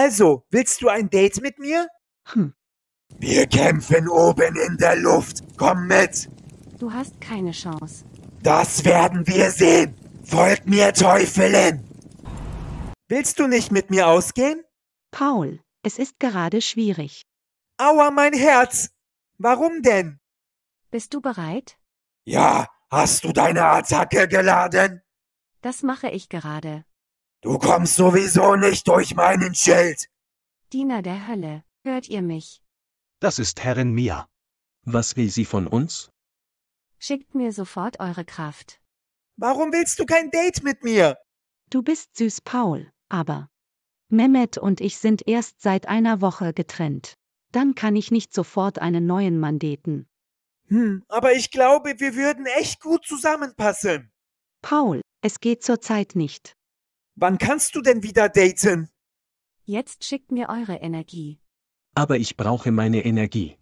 Also, willst du ein Date mit mir? Hm, Wir kämpfen oben in der Luft. Komm mit. Du hast keine Chance. Das werden wir sehen. Folgt mir, Teufelin. Willst du nicht mit mir ausgehen? Paul, es ist gerade schwierig. Aua, mein Herz! Warum denn? Bist du bereit? Ja, hast du deine Attacke geladen? Das mache ich gerade. Du kommst sowieso nicht durch meinen Schild. Diener der Hölle, hört ihr mich? Das ist Herrin Mia. Was will sie von uns? Schickt mir sofort eure Kraft. Warum willst du kein Date mit mir? Du bist süß, Paul, aber Mehmet und ich sind erst seit einer Woche getrennt. Dann kann ich nicht sofort einen neuen Mann daten. Hm, aber ich glaube, wir würden echt gut zusammenpassen. Paul, es geht zurzeit nicht. Wann kannst du denn wieder daten? Jetzt schickt mir eure Energie. Aber ich brauche meine Energie.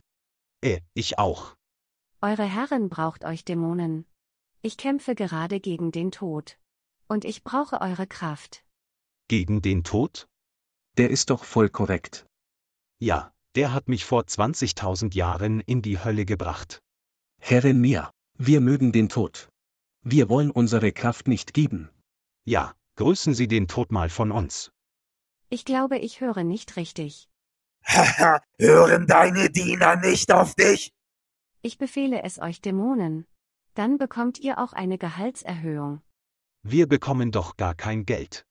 Äh, ich auch. Eure Herrin braucht euch Dämonen. Ich kämpfe gerade gegen den Tod. Und ich brauche eure Kraft. Gegen den Tod? Der ist doch voll korrekt. Ja, der hat mich vor 20.000 Jahren in die Hölle gebracht. Herrin Mia, wir mögen den Tod. Wir wollen unsere Kraft nicht geben. Ja, grüßen Sie den Tod mal von uns. Ich glaube, ich höre nicht richtig. Haha, hören deine Diener nicht auf dich? Ich befehle es euch Dämonen. Dann bekommt ihr auch eine Gehaltserhöhung. Wir bekommen doch gar kein Geld.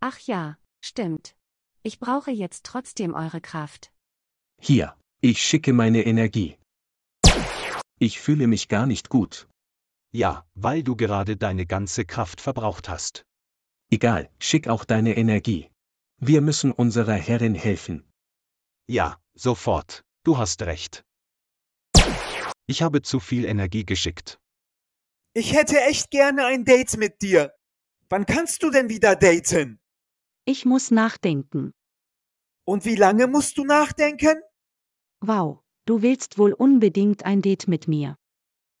Ach ja, stimmt. Ich brauche jetzt trotzdem eure Kraft. Hier, ich schicke meine Energie. Ich fühle mich gar nicht gut. Ja, weil du gerade deine ganze Kraft verbraucht hast. Egal, schick auch deine Energie. Wir müssen unserer Herrin helfen. Ja, sofort. Du hast recht. Ich habe zu viel Energie geschickt. Ich hätte echt gerne ein Date mit dir. Wann kannst du denn wieder daten? Ich muss nachdenken. Und wie lange musst du nachdenken? Wow, du willst wohl unbedingt ein Date mit mir.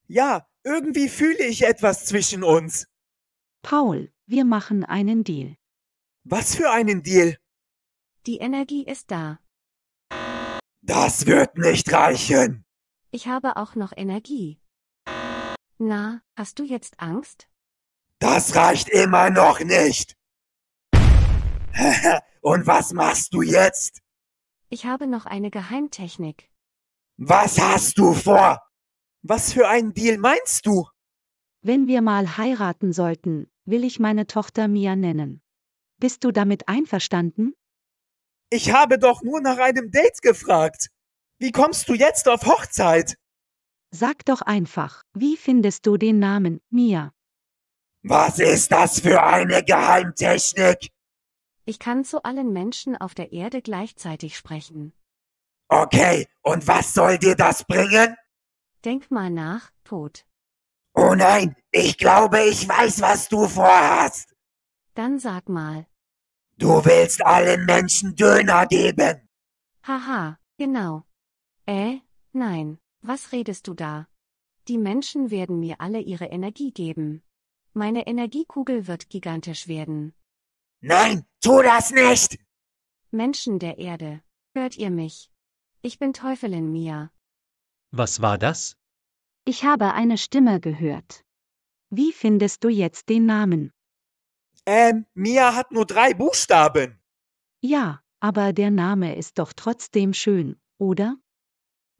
Ja, irgendwie fühle ich etwas zwischen uns. Paul, wir machen einen Deal. Was für einen Deal? Die Energie ist da. Das wird nicht reichen. Ich habe auch noch Energie. Na, hast du jetzt Angst? Das reicht immer noch nicht. Und was machst du jetzt? Ich habe noch eine Geheimtechnik. Was hast du vor? Was für einen Deal meinst du? Wenn wir mal heiraten sollten, will ich meine Tochter Mia nennen. Bist du damit einverstanden? Ich habe doch nur nach einem Date gefragt. Wie kommst du jetzt auf Hochzeit? Sag doch einfach, wie findest du den Namen Mia? Was ist das für eine Geheimtechnik? Ich kann zu allen Menschen auf der Erde gleichzeitig sprechen. Okay, und was soll dir das bringen? Denk mal nach, Tod. Oh nein, ich glaube, ich weiß, was du vorhast. Dann sag mal. Du willst allen Menschen Döner geben. Haha, genau. Äh, nein, was redest du da? Die Menschen werden mir alle ihre Energie geben. Meine Energiekugel wird gigantisch werden. Nein, tu das nicht. Menschen der Erde, hört ihr mich? Ich bin Teufelin Mia. Was war das? Ich habe eine Stimme gehört. Wie findest du jetzt den Namen? Ähm, Mia hat nur drei Buchstaben. Ja, aber der Name ist doch trotzdem schön, oder?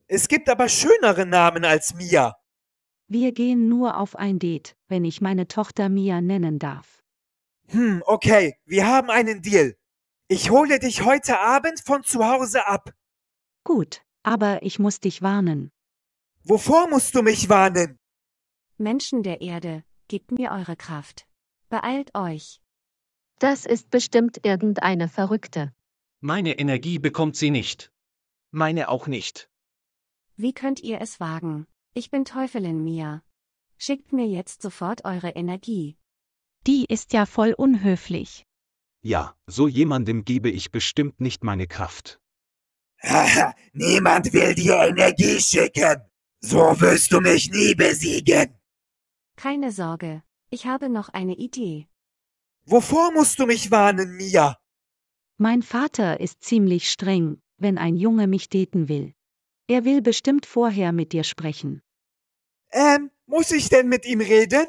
Es gibt aber schönere Namen als Mia. Wir gehen nur auf ein Date, wenn ich meine Tochter Mia nennen darf. Hm, okay, wir haben einen Deal. Ich hole dich heute Abend von zu Hause ab. Gut, aber ich muss dich warnen. Wovor musst du mich warnen? Menschen der Erde, gebt mir eure Kraft. Beeilt euch. Das ist bestimmt irgendeine Verrückte. Meine Energie bekommt sie nicht. Meine auch nicht. Wie könnt ihr es wagen? Ich bin Teufelin Mia. Schickt mir jetzt sofort eure Energie. Die ist ja voll unhöflich. Ja, so jemandem gebe ich bestimmt nicht meine Kraft. Haha, niemand will dir Energie schicken. So wirst du mich nie besiegen. Keine Sorge, ich habe noch eine Idee. Wovor musst du mich warnen, Mia? Mein Vater ist ziemlich streng, wenn ein Junge mich daten will. Er will bestimmt vorher mit dir sprechen. Ähm, muss ich denn mit ihm reden?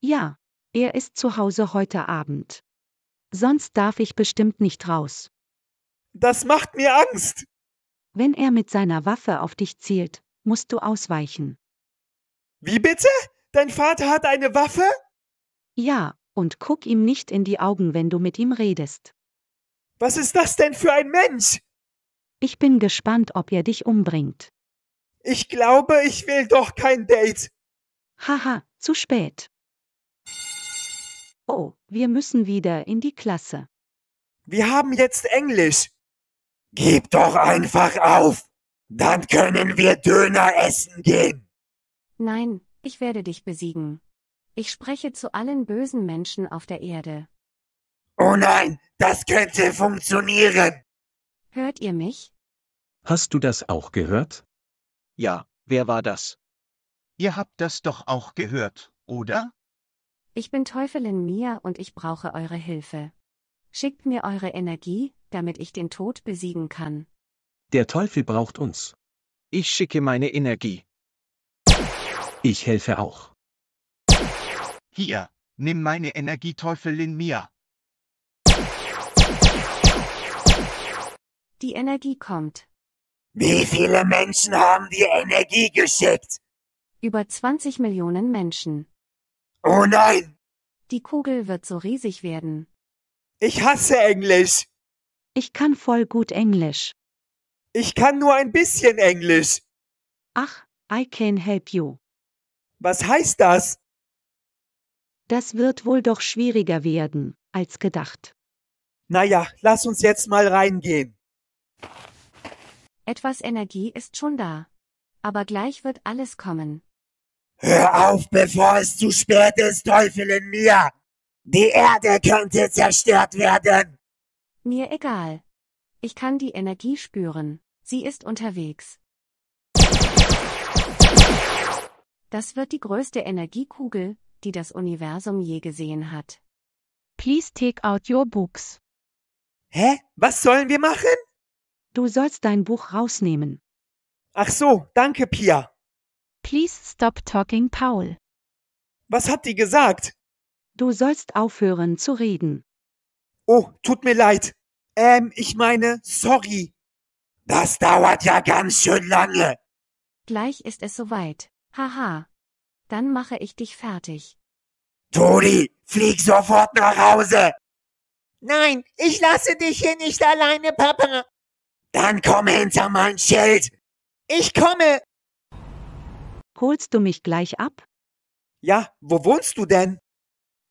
Ja, er ist zu Hause heute Abend. Sonst darf ich bestimmt nicht raus. Das macht mir Angst. Wenn er mit seiner Waffe auf dich zielt, musst du ausweichen. Wie bitte? Dein Vater hat eine Waffe? Ja, und guck ihm nicht in die Augen, wenn du mit ihm redest. Was ist das denn für ein Mensch? Ich bin gespannt, ob er dich umbringt. Ich glaube, ich will doch kein Date. Haha, zu spät. Oh, wir müssen wieder in die Klasse. Wir haben jetzt Englisch. Gib doch einfach auf. Dann können wir Döner essen gehen. Nein, ich werde dich besiegen. Ich spreche zu allen bösen Menschen auf der Erde. Oh nein, das könnte funktionieren. Hört ihr mich? Hast du das auch gehört? Ja, wer war das? Ihr habt das doch auch gehört, oder? Ich bin Teufelin Mia und ich brauche eure Hilfe. Schickt mir eure Energie, damit ich den Tod besiegen kann. Der Teufel braucht uns. Ich schicke meine Energie. Ich helfe auch. Hier, nimm meine Energieteufelin Mia. Die Energie kommt. Wie viele Menschen haben dir Energie geschickt? Über 20 Millionen Menschen. Oh nein, Die Kugel wird so riesig werden. Ich hasse Englisch. Ich kann voll gut Englisch. Ich kann nur ein bisschen Englisch. Ach, I can help you. Was heißt das? Das wird wohl doch schwieriger werden, als gedacht. Naja, lass uns jetzt mal reingehen. Etwas Energie ist schon da. Aber gleich wird alles kommen. hör auf, bevor es zu spät ist, Teufelin Mia. Die Erde könnte zerstört werden. Mir egal. Ich kann die Energie spüren. Sie ist unterwegs. Das wird die größte Energiekugel, die das Universum je gesehen hat. Please take out your books. Hä? Was sollen wir machen? Du sollst dein Buch rausnehmen. Ach so, danke, Pia. Please stop talking, Paul. Was hat die gesagt? Du sollst aufhören zu reden. Oh, tut mir leid. Ähm, ich meine, sorry. Das dauert ja ganz schön lange. Gleich ist es soweit. Haha. Dann mache ich dich fertig. Toni, flieg sofort nach Hause. Nein, ich lasse dich hier nicht alleine, Papa. Dann komm hinter mein Schild. Ich komme. Holst du mich gleich ab? Ja, wo wohnst du denn?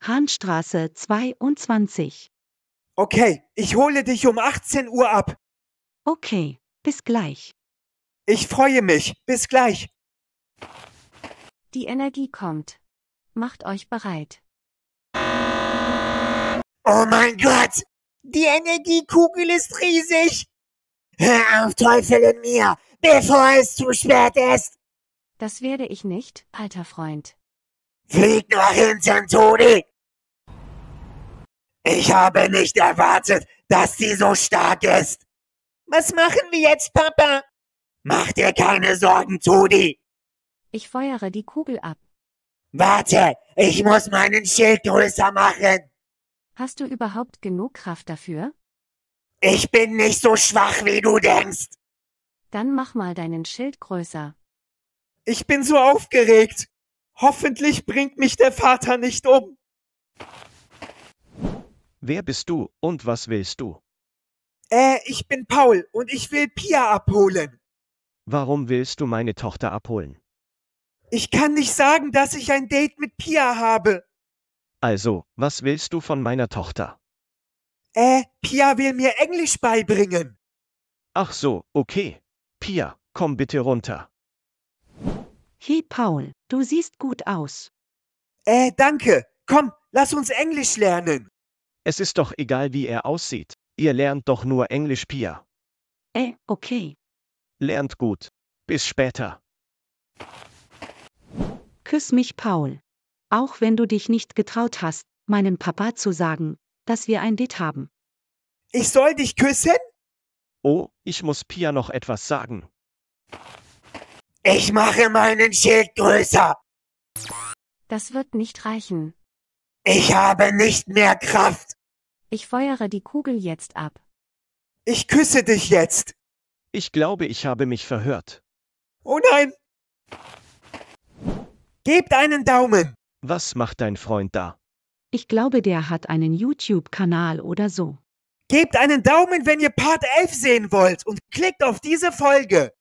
Hahnstraße 22. Okay, ich hole dich um 18 Uhr ab. Okay, bis gleich. Ich freue mich. Bis gleich. Die Energie kommt. Macht euch bereit. Oh mein Gott, Die Energiekugel ist riesig. hör auf, Teufel in mir, bevor es zu spät ist. Das werde ich nicht, alter Freund. Flieg nach hinten, Toni. Ich habe nicht erwartet, dass sie so stark ist. Was machen wir jetzt, Papa? Mach dir keine Sorgen, Toni. Ich feuere die Kugel ab. Warte, ich muss meinen Schild größer machen. Hast du überhaupt genug Kraft dafür? Ich bin nicht so schwach, wie du denkst. Dann mach mal deinen Schild größer. Ich bin so aufgeregt. Hoffentlich bringt mich der Vater nicht um. Wer bist du und was willst du? Äh, ich bin Paul und ich will Pia abholen. Warum willst du meine Tochter abholen? Ich kann nicht sagen, dass ich ein Date mit Pia habe. Also, was willst du von meiner Tochter? Äh, Pia will mir Englisch beibringen. Ach so, okay. Pia, komm bitte runter. Hey Paul, du siehst gut aus. Äh, danke. Komm, lass uns Englisch lernen. Es ist doch egal, wie er aussieht. Ihr lernt doch nur Englisch, Pia. Äh, okay. Lernt gut. Bis später. Küss mich, Paul. Auch wenn du dich nicht getraut hast, meinen Papa zu sagen, dass wir ein Date haben. Ich soll dich küssen? Oh, ich muss Pia noch etwas sagen. Ich mache meinen Schild größer. Das wird nicht reichen. Ich habe nicht mehr Kraft. Ich feuere die Kugel jetzt ab. Ich küsse dich jetzt. Ich glaube, ich habe mich verhört. Oh nein. Gebt einen Daumen. Was macht dein Freund da? Ich glaube, der hat einen YouTube-Kanal oder so. Gebt einen Daumen, wenn ihr Part 11 sehen wollt und klickt auf diese Folge.